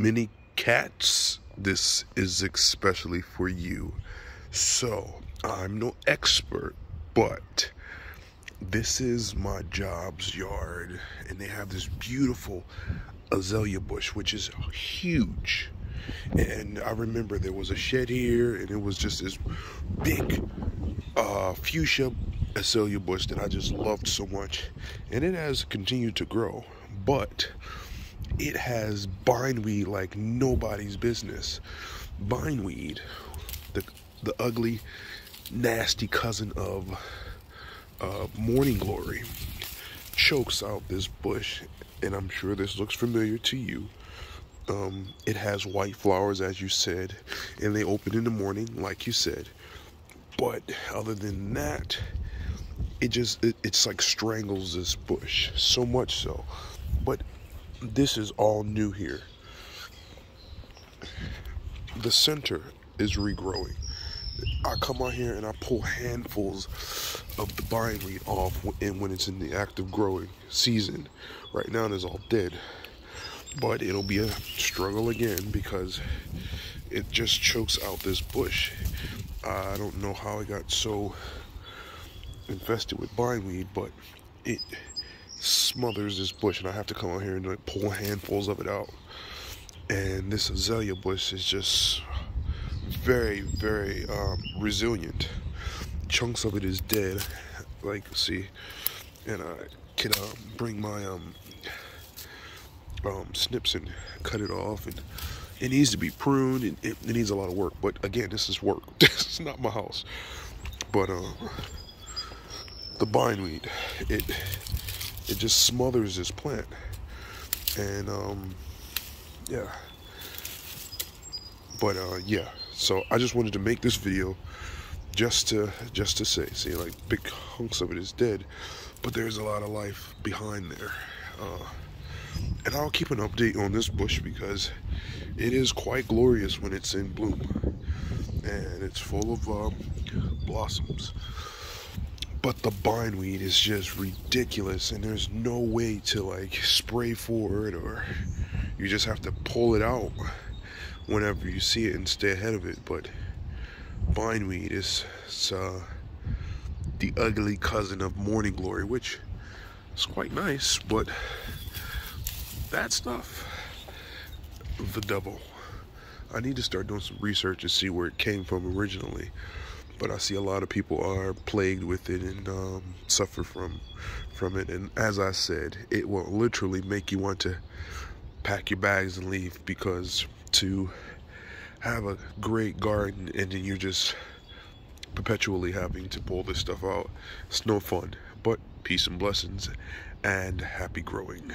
many cats, this is especially for you. So, I'm no expert, but this is my job's yard, and they have this beautiful azalea bush, which is huge. And I remember there was a shed here, and it was just this big uh, fuchsia azalea bush that I just loved so much. And it has continued to grow, but it has bindweed like nobody's business. Bindweed, the the ugly, nasty cousin of uh, morning glory, chokes out this bush, and I'm sure this looks familiar to you. Um, it has white flowers, as you said, and they open in the morning, like you said. But other than that, it just it, it's like strangles this bush so much so. This is all new here. The center is regrowing. I come out here and I pull handfuls of the bindweed off and when it's in the active growing season. Right now it's all dead. But it'll be a struggle again because it just chokes out this bush. I don't know how it got so infested with bindweed, but it smothers this bush and I have to come out here and like pull handfuls of it out. And this azalea bush is just very, very um, resilient. Chunks of it is dead, like see, and I can uh, bring my um, um, snips and cut it off, and it needs to be pruned, and it, it needs a lot of work. But again, this is work. this is not my house. But uh, the bindweed, it it just smothers this plant, and um, yeah. But uh, yeah, so I just wanted to make this video just to just to say, see, like big hunks of it is dead, but there's a lot of life behind there. Uh, and I'll keep an update on this bush because it is quite glorious when it's in bloom, and it's full of um, blossoms. But the bindweed is just ridiculous, and there's no way to like spray for it, or you just have to pull it out whenever you see it and stay ahead of it. But bindweed is uh, the ugly cousin of morning glory, which is quite nice, but that stuff, the devil. I need to start doing some research to see where it came from originally. But I see a lot of people are plagued with it and um, suffer from from it. And as I said, it will literally make you want to pack your bags and leave because to have a great garden and then you're just perpetually having to pull this stuff out. It's no fun, but peace and blessings and happy growing.